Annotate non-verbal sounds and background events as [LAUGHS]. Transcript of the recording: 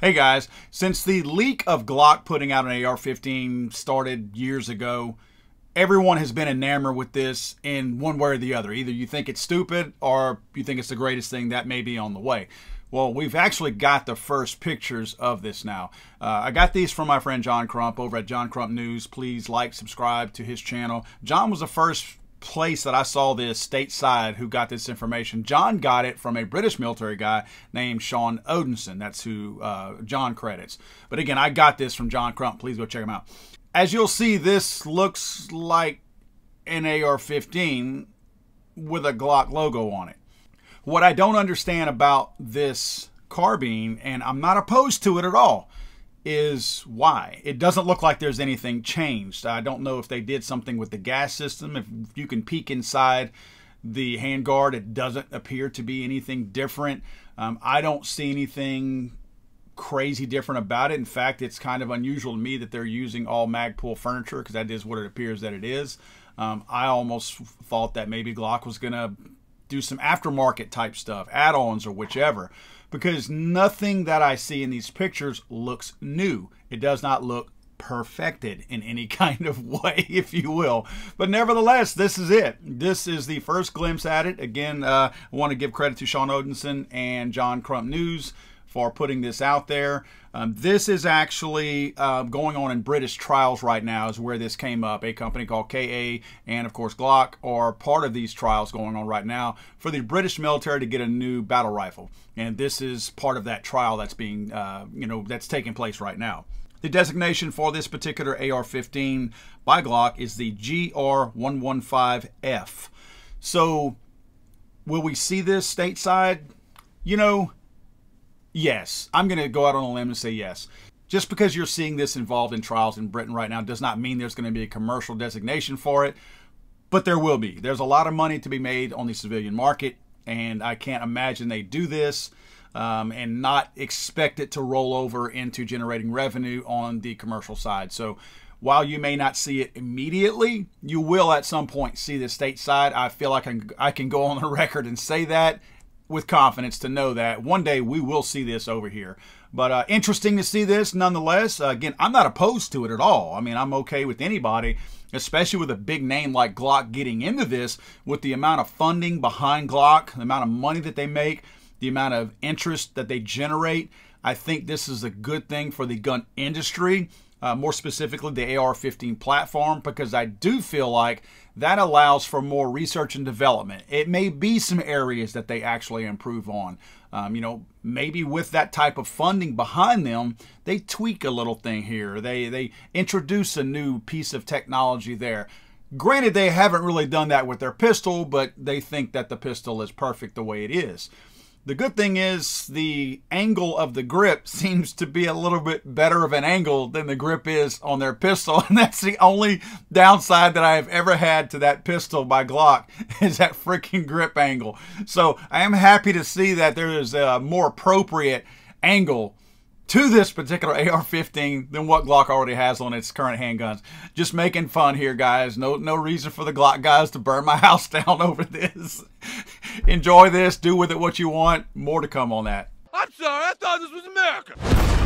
Hey guys, since the leak of Glock putting out an AR 15 started years ago, everyone has been enamored with this in one way or the other. Either you think it's stupid or you think it's the greatest thing that may be on the way. Well, we've actually got the first pictures of this now. Uh, I got these from my friend John Crump over at John Crump News. Please like, subscribe to his channel. John was the first place that I saw this stateside who got this information. John got it from a British military guy named Sean Odinson. That's who uh, John credits. But again, I got this from John Crump. Please go check him out. As you'll see, this looks like an AR-15 with a Glock logo on it. What I don't understand about this carbine, and I'm not opposed to it at all, is why. It doesn't look like there's anything changed. I don't know if they did something with the gas system. If you can peek inside the handguard, it doesn't appear to be anything different. Um, I don't see anything crazy different about it. In fact, it's kind of unusual to me that they're using all Magpul furniture because that is what it appears that it is. Um, I almost thought that maybe Glock was going to do some aftermarket type stuff, add-ons or whichever because nothing that I see in these pictures looks new. It does not look perfected in any [LAUGHS] kind of way, if you will. But nevertheless, this is it. This is the first glimpse at it. Again, uh, I want to give credit to Sean Odinson and John Crump News for putting this out there. Um, this is actually uh, going on in British trials right now, is where this came up. A company called KA and, of course, Glock are part of these trials going on right now for the British military to get a new battle rifle. And this is part of that trial that's being, uh, you know, that's taking place right now. The designation for this particular AR-15 by Glock is the GR115F. So, will we see this stateside? You know, Yes, I'm going to go out on a limb and say yes. Just because you're seeing this involved in trials in Britain right now does not mean there's going to be a commercial designation for it, but there will be. There's a lot of money to be made on the civilian market, and I can't imagine they do this um, and not expect it to roll over into generating revenue on the commercial side. So while you may not see it immediately, you will at some point see the stateside. I feel like I can, I can go on the [LAUGHS] record and say that with confidence to know that one day we will see this over here. But uh, interesting to see this nonetheless. Uh, again, I'm not opposed to it at all. I mean, I'm okay with anybody, especially with a big name like Glock getting into this with the amount of funding behind Glock, the amount of money that they make, the amount of interest that they generate. I think this is a good thing for the gun industry uh, more specifically the AR-15 platform, because I do feel like that allows for more research and development. It may be some areas that they actually improve on. Um, you know, maybe with that type of funding behind them, they tweak a little thing here. They they introduce a new piece of technology there. Granted, they haven't really done that with their pistol, but they think that the pistol is perfect the way it is. The good thing is the angle of the grip [LAUGHS] seems to be a little bit better of an angle than the grip is on their pistol. [LAUGHS] And that's the only downside that I have ever had to that pistol by Glock [LAUGHS] is that freaking grip angle. So I am happy to see that there is a more appropriate angle to this particular AR-15 than what Glock already has on its current handguns. Just making fun here, guys. No, no reason for the Glock guys to burn my house down over this. Enjoy this. Do with it what you want. More to come on that. I'm sorry. I thought this was America.